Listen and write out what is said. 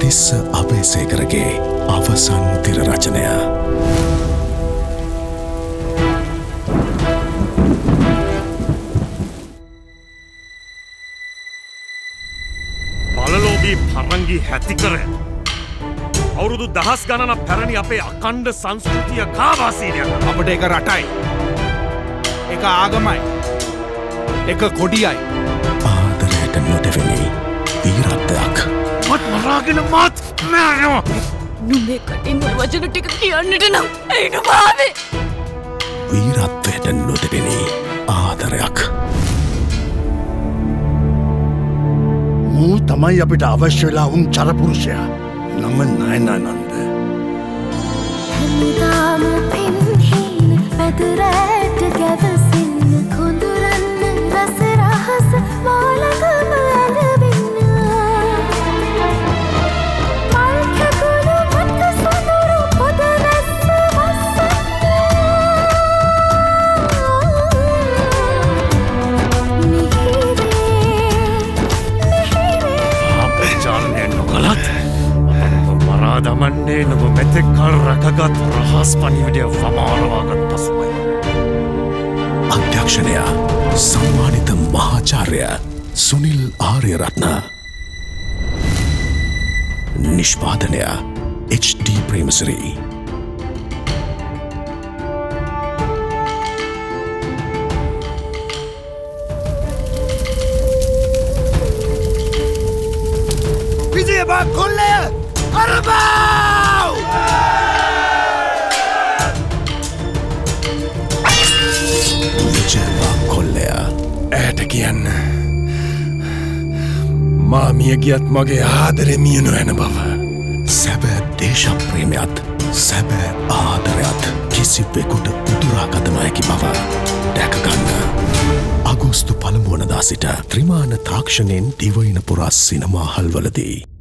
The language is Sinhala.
තිස්ස අබේසේකරගේ අවසන් තිර රචනය. බලලෝබී පරංගි හැති කර අවුරුදු දහස් ගණන පැරණි අපේ අකණ්ඩ සංස්කෘතිය කාවාසීනය අපට එක රටයි. එක ආගමයි. එක කොඩියයි. ආදරයට නොදෙවෙනි මත් මරාගෙන මාත් මෑනවා නුඹේ කටින් ඔය වචන ටික කියන්නට නම් ඇයිට භාවේ වීරත්වයට නොදෙවෙනි ආදරයක්. මූ තමයි අපිට අවශ්‍ය වෙලා උන් චරපුරුෂයා. නම නයනානන්ද. හැමදාම පින්හීන පැදුරෑට ගැවසින්න මරා දමන්නේ නොබ මෙතෙක් කල් රැකගත් රහස් පනිවිඩිය වමාරවාගත් පසුවයි. අධ්‍යක්ෂණය සම්මානිත මහාචාර්ය සුනිල් ආර්යරත්න නිෂ්පාදනය HT ප්‍රේමසිරී අරබාව්! විජයවා කොල්ලය ඇයට කියන්න මාමිය ගියත් මගේ ආදරෙ මියනු ඇන බව සැබෑ දේශප්‍රේමයත් සැබෑ ආදරයත් කිසිවෙකුට උදුරාගත නොහැකි බව දැකගන්න. අගෝස්තු පළමුුවනදා සිට ත්‍රිමාණ තාක්ෂණයෙන් දිවයින පුරස් සිනමාහල්වලදී.